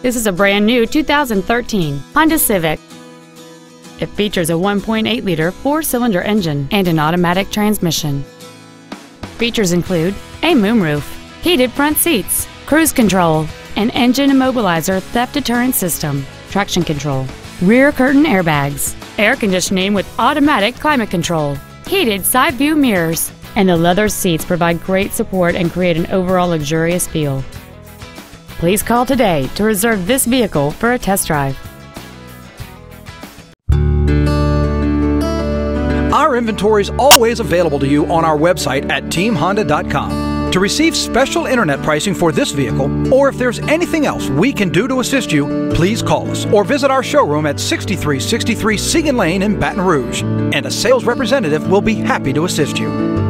This is a brand new 2013 Honda Civic. It features a 1.8-liter four-cylinder engine and an automatic transmission. Features include a moonroof, heated front seats, cruise control, an engine immobilizer theft deterrent system, traction control, rear curtain airbags, air conditioning with automatic climate control, heated side view mirrors, and the leather seats provide great support and create an overall luxurious feel. Please call today to reserve this vehicle for a test drive. Our inventory is always available to you on our website at teamhonda.com. To receive special internet pricing for this vehicle, or if there's anything else we can do to assist you, please call us or visit our showroom at 6363 Siegen Lane in Baton Rouge, and a sales representative will be happy to assist you.